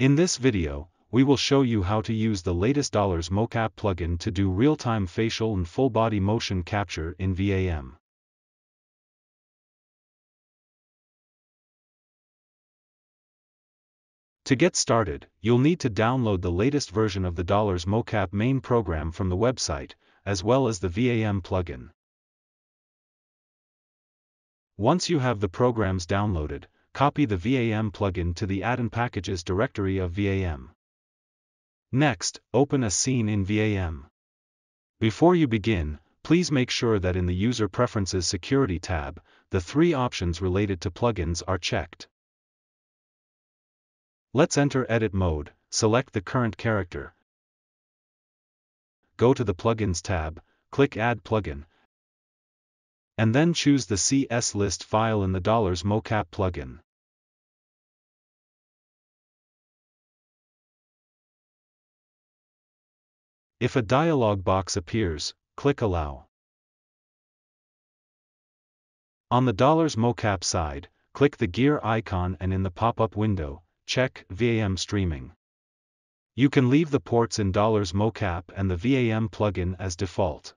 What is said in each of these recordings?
In this video, we will show you how to use the latest Dollars mocap plugin to do real-time facial and full-body motion capture in VAM. To get started, you'll need to download the latest version of the Dollars mocap main program from the website, as well as the VAM plugin. Once you have the programs downloaded, copy the VAM plugin to the AddonPackages directory of VAM. Next, open a scene in VAM. Before you begin, please make sure that in the User Preferences Security tab, the three options related to plugins are checked. Let's enter Edit mode, select the current character. Go to the Plugins tab, click Add Plugin, and then choose the CS list file in the Dollars mocap plugin. If a dialog box appears, click Allow. On the Dollars mocap side, click the gear icon and in the pop-up window, check VAM streaming. You can leave the ports in Dollars mocap and the VAM plugin as default.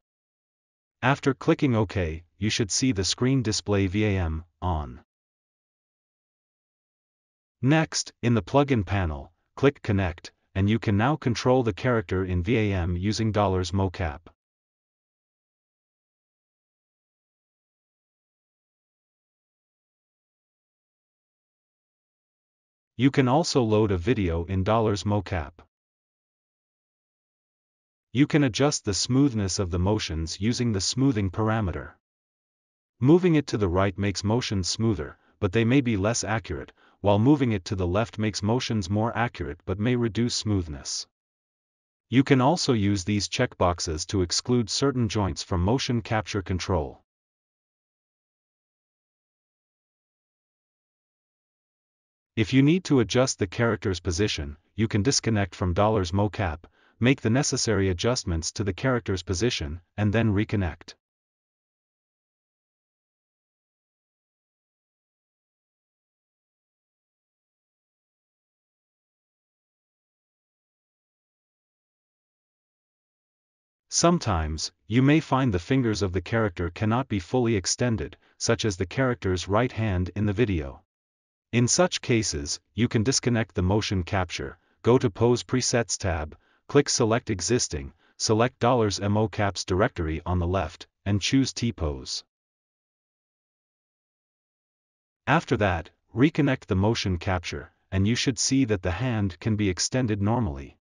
After clicking OK, you should see the screen display VAM on. Next, in the plugin panel, click Connect, and you can now control the character in VAM using Dollars mocap. You can also load a video in Dollars mocap. You can adjust the smoothness of the motions using the smoothing parameter. Moving it to the right makes motions smoother, but they may be less accurate, while moving it to the left makes motions more accurate but may reduce smoothness. You can also use these checkboxes to exclude certain joints from motion capture control. If you need to adjust the character's position, you can disconnect from Dollars mocap, make the necessary adjustments to the character's position, and then reconnect. Sometimes, you may find the fingers of the character cannot be fully extended, such as the character's right hand in the video. In such cases, you can disconnect the motion capture, go to Pose Presets tab, click Select Existing, select $M mocaps directory on the left, and choose T-Pose. After that, reconnect the motion capture, and you should see that the hand can be extended normally.